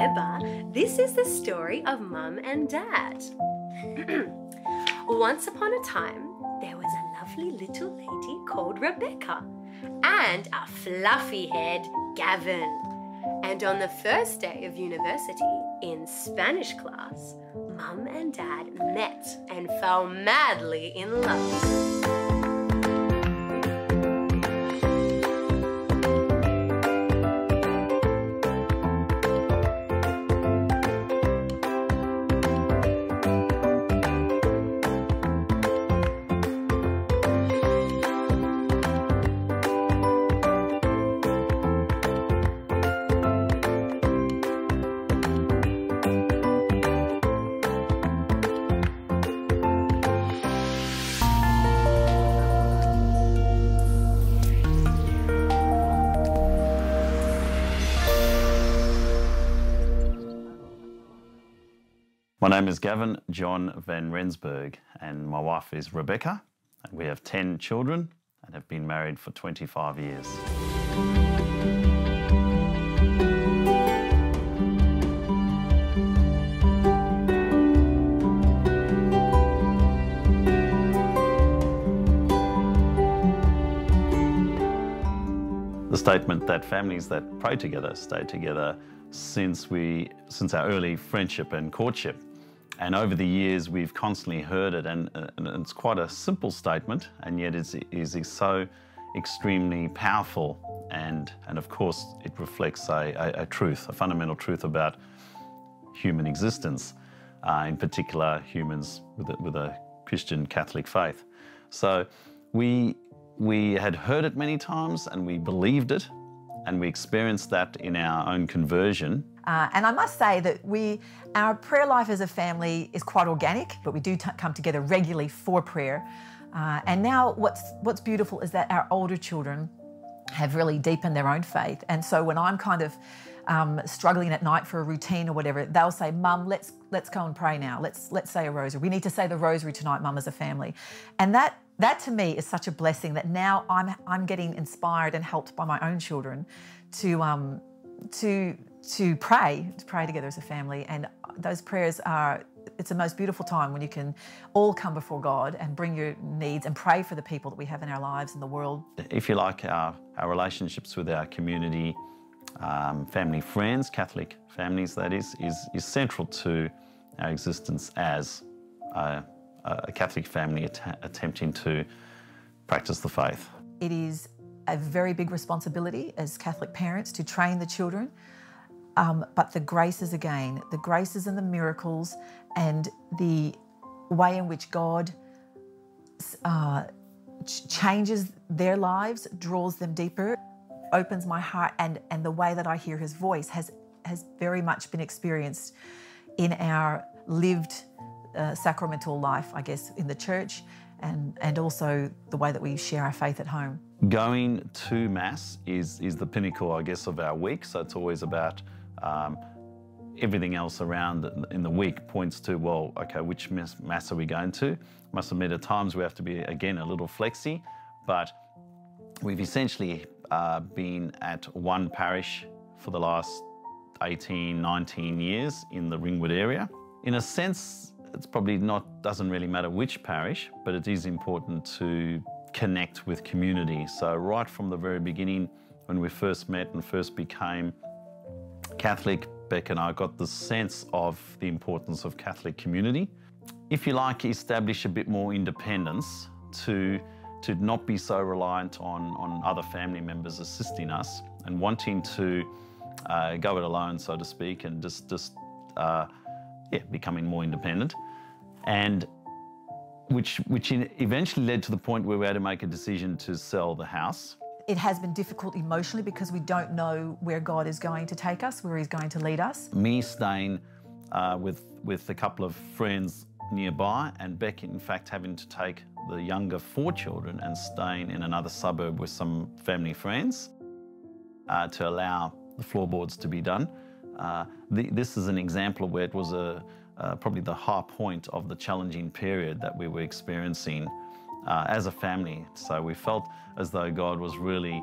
Ebba, this is the story of Mum and Dad. Once upon a time, there was a lovely little lady called Rebecca and a fluffy haired Gavin. And on the first day of university, in Spanish class, Mum and Dad met and fell madly in love. My name is Gavin John Van Rensburg, and my wife is Rebecca. We have 10 children and have been married for 25 years. The statement that families that pray together stay together since we since our early friendship and courtship and over the years, we've constantly heard it, and, and it's quite a simple statement, and yet it is, is so extremely powerful. And, and of course, it reflects a, a, a truth, a fundamental truth about human existence, uh, in particular, humans with a, with a Christian Catholic faith. So we, we had heard it many times and we believed it, and we experienced that in our own conversion uh, and I must say that we, our prayer life as a family is quite organic, but we do come together regularly for prayer. Uh, and now, what's what's beautiful is that our older children have really deepened their own faith. And so when I'm kind of um, struggling at night for a routine or whatever, they'll say, "Mum, let's let's go and pray now. Let's let's say a rosary. We need to say the rosary tonight, Mum, as a family." And that that to me is such a blessing that now I'm I'm getting inspired and helped by my own children to um, to to pray, to pray together as a family. And those prayers are, it's the most beautiful time when you can all come before God and bring your needs and pray for the people that we have in our lives in the world. If you like, our, our relationships with our community, um, family, friends, Catholic families, that is, is, is central to our existence as a, a Catholic family att attempting to practice the faith. It is a very big responsibility as Catholic parents to train the children um, but the graces again, the graces and the miracles, and the way in which God uh, changes their lives, draws them deeper, opens my heart, and, and the way that I hear His voice has, has very much been experienced in our lived uh, sacramental life, I guess, in the church, and, and also the way that we share our faith at home. Going to Mass is, is the pinnacle, I guess, of our week. So it's always about um, everything else around in the week points to, well, okay, which mass are we going to? Must admit, at times we have to be, again, a little flexy, but we've essentially uh, been at one parish for the last 18, 19 years in the Ringwood area. In a sense, it's probably not, doesn't really matter which parish, but it is important to connect with community. So right from the very beginning, when we first met and first became Catholic, Beck and I got the sense of the importance of Catholic community. If you like, establish a bit more independence to, to not be so reliant on, on other family members assisting us and wanting to uh, go it alone, so to speak, and just, just uh, yeah, becoming more independent. And which, which eventually led to the point where we had to make a decision to sell the house. It has been difficult emotionally because we don't know where God is going to take us, where He's going to lead us. Me staying uh, with, with a couple of friends nearby, and Beck, in fact, having to take the younger four children and staying in another suburb with some family friends uh, to allow the floorboards to be done. Uh, the, this is an example where it was a, uh, probably the high point of the challenging period that we were experiencing uh, as a family. So we felt as though God was really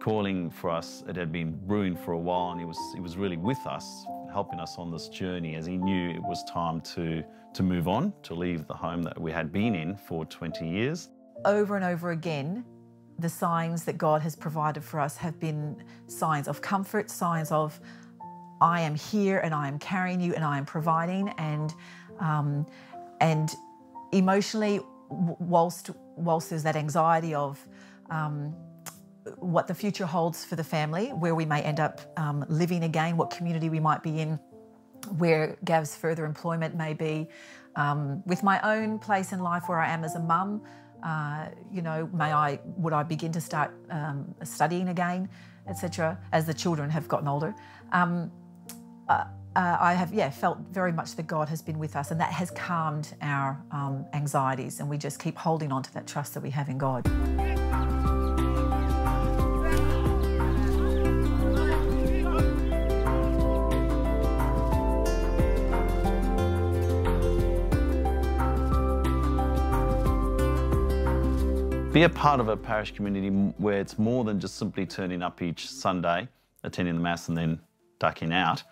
calling for us. It had been brewing for a while and he was, he was really with us, helping us on this journey as he knew it was time to, to move on, to leave the home that we had been in for 20 years. Over and over again, the signs that God has provided for us have been signs of comfort, signs of I am here and I am carrying you and I am providing and um, and emotionally whilst whilst there's that anxiety of um, what the future holds for the family, where we may end up um, living again, what community we might be in, where Gav's further employment may be. Um, with my own place in life where I am as a mum, uh, you know, may I would I begin to start um, studying again, etc. As the children have gotten older, um, uh, uh, I have yeah felt very much that God has been with us, and that has calmed our um, anxieties, and we just keep holding on to that trust that we have in God. Be a part of a parish community where it's more than just simply turning up each Sunday, attending the Mass, and then ducking out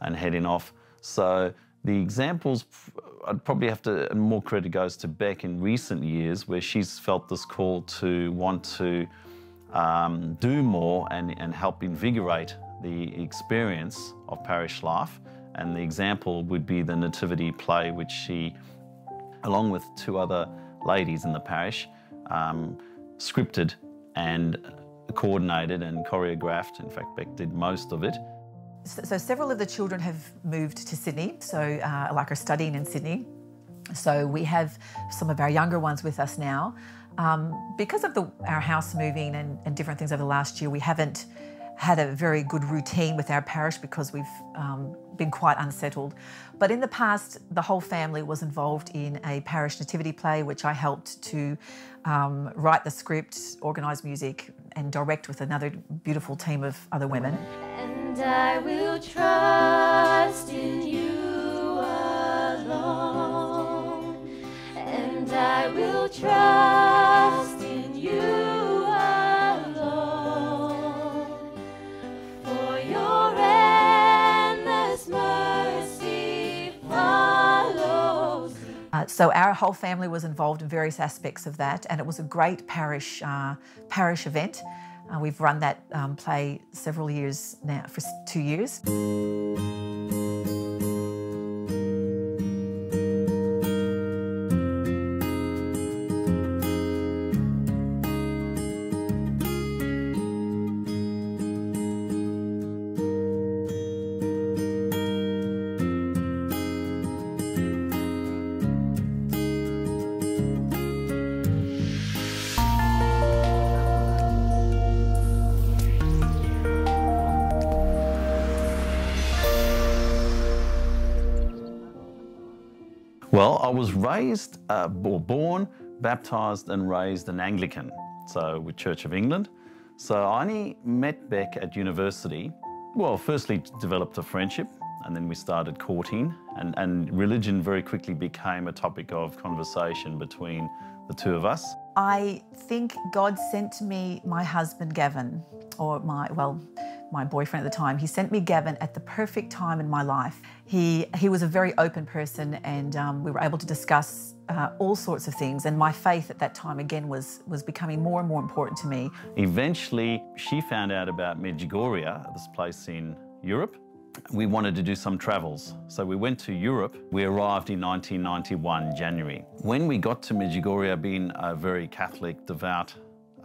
and heading off. So the examples, I'd probably have to, and more credit goes to Beck in recent years, where she's felt this call to want to um, do more and, and help invigorate the experience of parish life. And the example would be the Nativity play, which she, along with two other ladies in the parish, um, scripted and coordinated and choreographed. In fact, Beck did most of it. So, several of the children have moved to Sydney, so uh, like are studying in Sydney. So we have some of our younger ones with us now. Um, because of the, our house moving and, and different things over the last year, we haven't had a very good routine with our parish because we've um, been quite unsettled. But in the past, the whole family was involved in a parish nativity play, which I helped to um, write the script, organise music, and direct with another beautiful team of other women. And I will trust in you alone, and I will trust in you. So our whole family was involved in various aspects of that, and it was a great parish uh, parish event. Uh, we've run that um, play several years now, for two years. I was raised, uh, born, baptised and raised an Anglican, so with Church of England. So I only met Beck at university. Well, firstly developed a friendship and then we started courting and, and religion very quickly became a topic of conversation between the two of us. I think God sent me my husband Gavin, or my, well, my boyfriend at the time, he sent me Gavin at the perfect time in my life. He, he was a very open person and um, we were able to discuss uh, all sorts of things. And my faith at that time, again, was, was becoming more and more important to me. Eventually, she found out about Medjugorje, this place in Europe. We wanted to do some travels. So we went to Europe. We arrived in 1991, January. When we got to Medjugorje, being a very Catholic, devout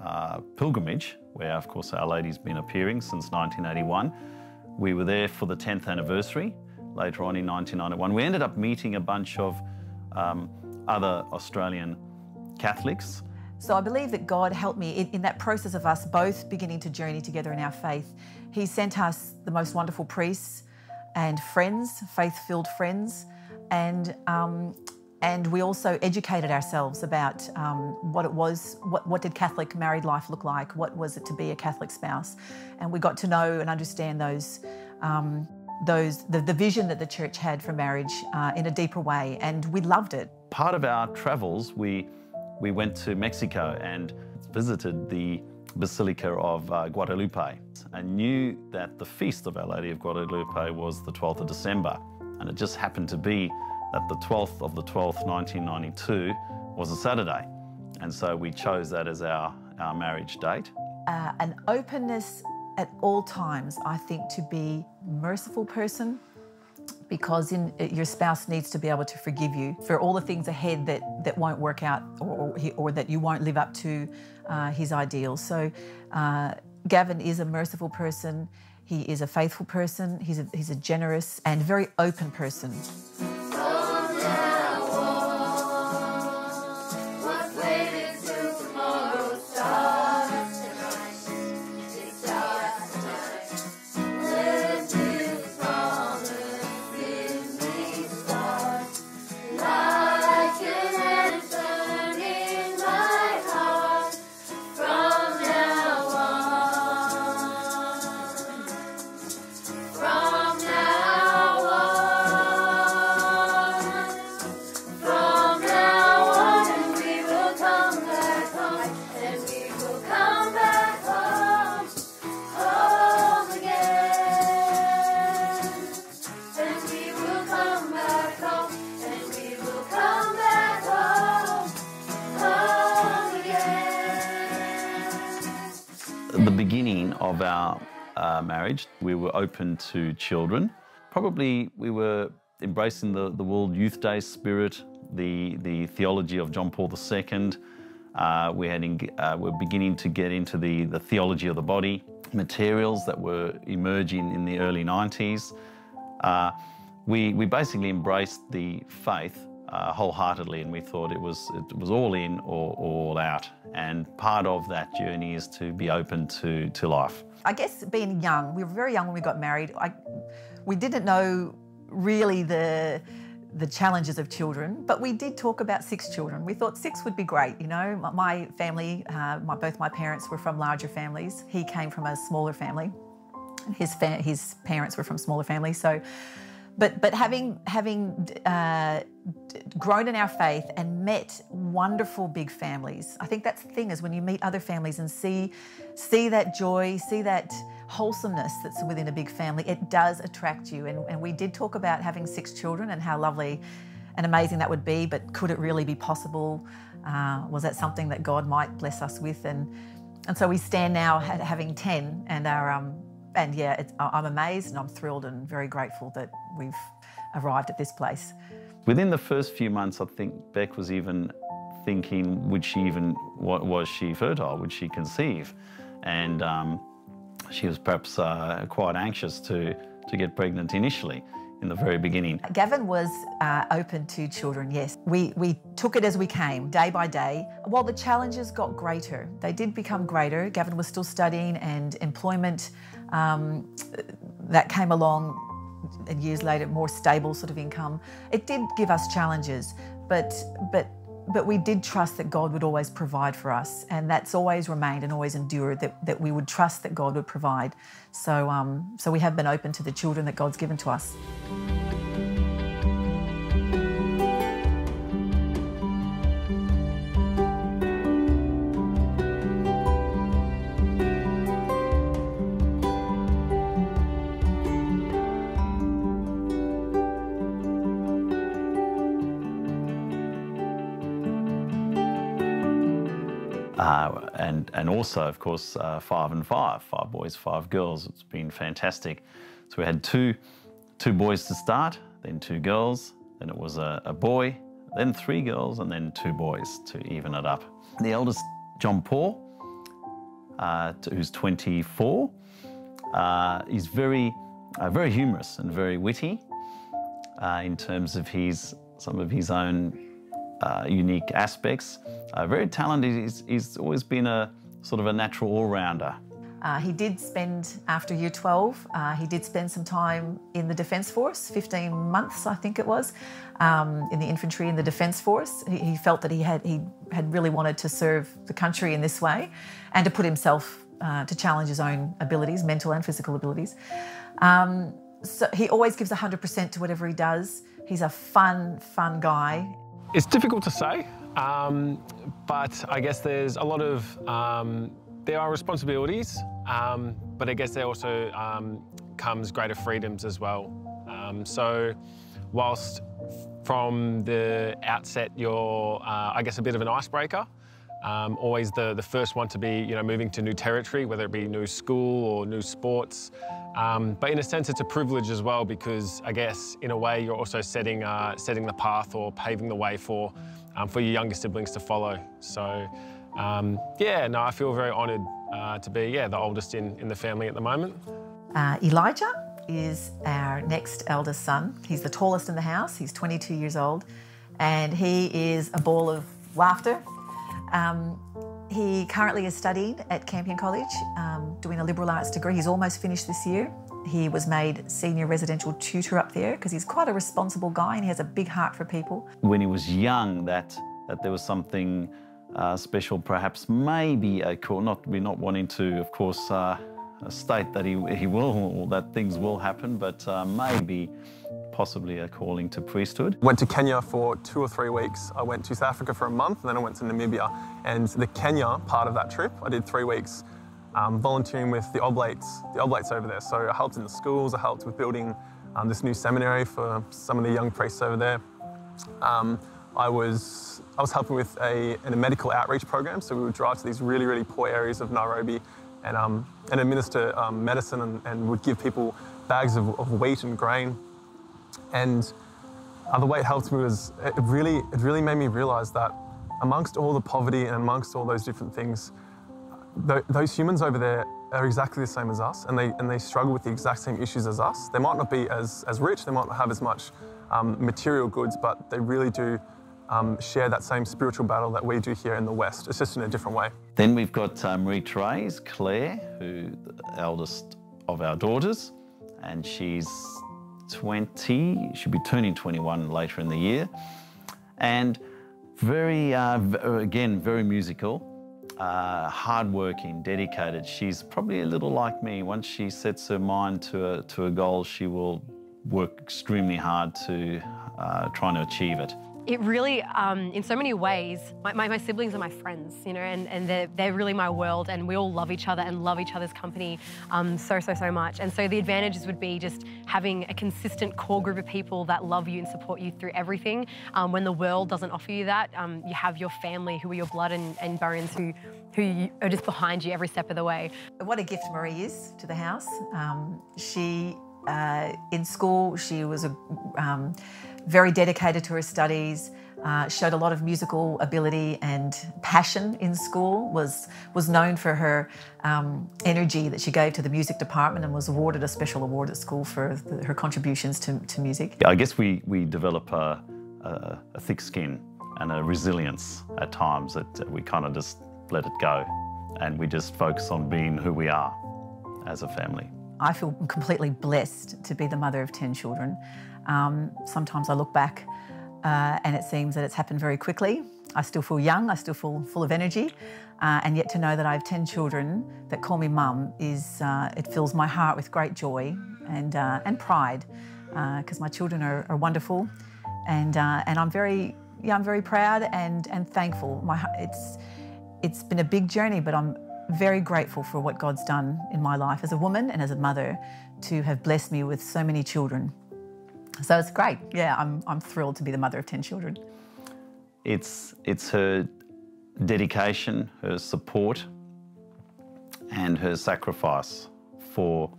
uh, pilgrimage, where of course Our Lady's been appearing since 1981. We were there for the 10th anniversary later on in 1991. We ended up meeting a bunch of um, other Australian Catholics. So I believe that God helped me in, in, that process of us both beginning to journey together in our faith. He sent us the most wonderful priests and friends, faith filled friends, and um, and we also educated ourselves about um, what it was, what, what did Catholic married life look like, what was it to be a Catholic spouse, and we got to know and understand those, um, those the, the vision that the church had for marriage uh, in a deeper way, and we loved it. Part of our travels, we we went to Mexico and visited the Basilica of uh, Guadalupe and knew that the feast of Our Lady of Guadalupe was the 12th of December. And it just happened to be that the 12th of the 12th, 1992 was a Saturday. And so we chose that as our, our marriage date. Uh, an openness at all times, I think, to be a merciful person because in, uh, your spouse needs to be able to forgive you for all the things ahead that, that won't work out or, or, or that you won't live up to uh, his ideals. So uh, Gavin is a merciful person. He is a faithful person. He's a, he's a generous and very open person. Uh, marriage, we were open to children. Probably we were embracing the, the World Youth Day spirit, the, the theology of John Paul II. Uh, we had uh, were beginning to get into the, the theology of the body, materials that were emerging in the early 90s. Uh, we, we basically embraced the faith uh, wholeheartedly, and we thought it was it was all in or all out. And part of that journey is to be open to to life. I guess being young, we were very young when we got married. I, we didn't know really the the challenges of children, but we did talk about six children. We thought six would be great. You know, my family, uh, my, both my parents were from larger families. He came from a smaller family. His his parents were from smaller families, so but but having having uh, grown in our faith and met wonderful big families, I think that's the thing is when you meet other families and see see that joy, see that wholesomeness that's within a big family, it does attract you. And, and we did talk about having six children and how lovely and amazing that would be, but could it really be possible? Uh, was that something that God might bless us with? And and so we stand now having ten, and our um, and yeah, I'm amazed and I'm thrilled and very grateful that we've arrived at this place. Within the first few months, I think Beck was even thinking, would she even, was she fertile? Would she conceive? And um, she was perhaps uh, quite anxious to, to get pregnant initially in the very beginning. Gavin was uh, open to children, yes. We, we took it as we came, day by day. While the challenges got greater, they did become greater. Gavin was still studying and employment um, that came along and years later, more stable sort of income. It did give us challenges, but but but we did trust that God would always provide for us, and that's always remained and always endured. That, that we would trust that God would provide. So um, so we have been open to the children that God's given to us. Uh, and, and also, of course, uh, five and five, five boys, five girls. It's been fantastic. So we had two, two boys to start, then two girls, then it was a, a boy, then three girls, and then two boys to even it up. The eldest, John Paul, uh, who's 24, uh, is very, uh, very humorous and very witty uh, in terms of his, some of his own uh, unique aspects. Uh, very talented. He's, he's, always been a sort of a natural all-rounder. Uh, he did spend, after year 12, uh, he did spend some time in the Defence Force, 15 months I think it was, um, in the infantry in the Defence Force. He, he, felt that he had, he had really wanted to serve the country in this way and to put himself, uh, to challenge his own abilities, mental and physical abilities. Um, so he always gives 100% to whatever he does. He's a fun, fun guy. It's difficult to say, um, but I guess there's a lot of um, there are responsibilities, um, but I guess there also um, comes greater freedoms as well. Um, so whilst from the outset you're, uh, I guess, a bit of an icebreaker, um, always the, the first one to be, you know, moving to new territory, whether it be new school or new sports. Um, but in a sense, it's a privilege as well because I guess in a way you're also setting, uh, setting the path or paving the way for, um, for your younger siblings to follow. So um, yeah, no, I feel very honoured uh, to be, yeah, the oldest in, in the family at the moment. Uh, Elijah is our next eldest son. He's the tallest in the house. He's 22 years old and he is a ball of laughter. Um, he currently is studying at Campion College, um, doing a liberal arts degree. He's almost finished this year. He was made senior residential tutor up there because he's quite a responsible guy and he has a big heart for people. When he was young, that that there was something uh, special, perhaps maybe a call. Not we're not wanting to, of course, uh, state that he he will or that things will happen, but uh, maybe possibly a calling to priesthood. Went to Kenya for two or three weeks. I went to South Africa for a month, and then I went to Namibia. And the Kenya part of that trip, I did three weeks um, volunteering with the Oblates, the Oblates over there. So I helped in the schools, I helped with building um, this new seminary for some of the young priests over there. Um, I was I was helping with a, in a medical outreach program, so we would drive to these really, really poor areas of Nairobi and, um, and administer um, medicine and, and, would give people bags of, of wheat and grain and uh, the way it helped me was it really, it really made me realize that amongst all the poverty and amongst all those different things, th those humans over there are exactly the same as us and they, and they struggle with the exact same issues as us. They might not be as, as rich, they might not have as much um, material goods, but they really do um, share that same spiritual battle that we do here in the West. It's just in a different way. Then we've got Marie Therese, Claire, who the eldest of our daughters, and she's 20, she'll be turning 21 later in the year. And very, uh, again, very musical, uh, hardworking, dedicated. She's probably a little like me. Once she sets her mind to a, to a goal, she will work extremely hard to uh, try to achieve it it really, um, in so many ways, my, my, my, siblings are my friends, you know, and, and they're, they're really my world, and we all love each other and love each other's company um, so, so, so much. And so the advantages would be just having a consistent core group of people that love you and support you through everything. Um, when the world doesn't offer you that, um, you have your family who are your blood and, and bones who, who are just behind you every step of the way. What a gift Marie is to the house. Um, she, uh, in school, she was a um, very dedicated to her studies, uh, showed a lot of musical ability and passion in school, was, was known for her um, energy that she gave to the music department and was awarded a special award at school for the, her contributions to, to music. I guess we, we develop a, a, a thick skin and a resilience at times that we kind of just let it go and we just focus on being who we are as a family. I feel completely blessed to be the mother of 10 children. Um, sometimes I look back uh, and it seems that it's happened very quickly. I still feel young, I still feel full of energy, uh, and yet to know that I have 10 children that call me mum is, uh, it fills my heart with great joy and, uh, and pride because uh, my children are, are wonderful and, uh, and I'm very, yeah, I'm very proud and, and thankful. My, it's, it's been a big journey, but I'm very grateful for what God's done in my life as a woman and as a mother to have blessed me with so many children. So it's great. Yeah, I'm, I'm thrilled to be the mother of 10 children. It's, it's her dedication, her support, and her sacrifice for,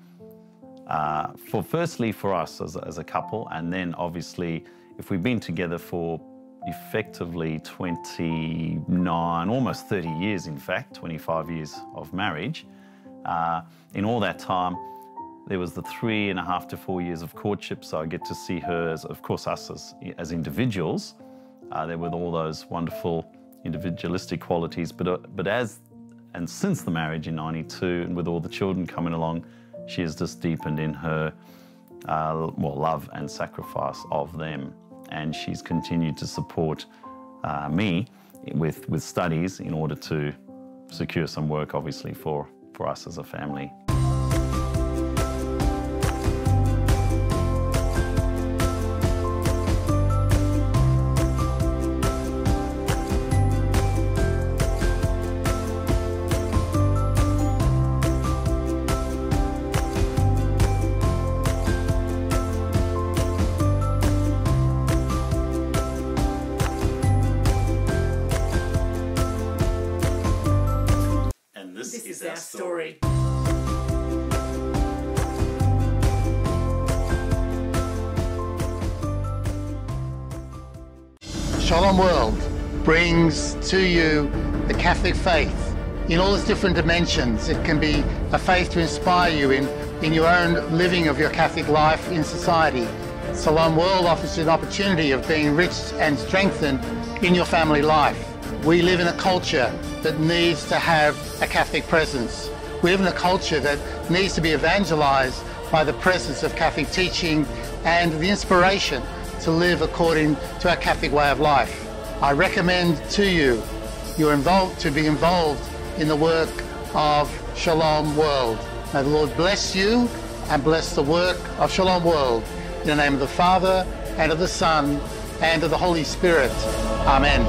uh, for firstly for us as, as a couple, and then obviously if we've been together for effectively 29, almost 30 years in fact, 25 years of marriage, uh, in all that time, there was the three and a half to four years of courtship, so I get to see her as, of course, us as, as individuals. Uh, there were all those wonderful individualistic qualities, but, uh, but as and since the marriage in 92 and with all the children coming along, she has just deepened in her uh, well, love and sacrifice of them. And she's continued to support uh, me with, with studies in order to secure some work, obviously, for, for us as a family. Brings to you the Catholic faith in all its different dimensions. It can be a faith to inspire you in, in your own living of your Catholic life in society. Shalom World offers you an opportunity of being enriched and strengthened in your family life. We live in a culture that needs to have a Catholic presence. We live in a culture that needs to be evangelized by the presence of Catholic teaching and the inspiration to live according to our Catholic way of life. I recommend to you you're involved to be involved in the work of Shalom World. May the Lord bless you and bless the work of Shalom World. In the name of the Father and of the Son and of the Holy Spirit. Amen.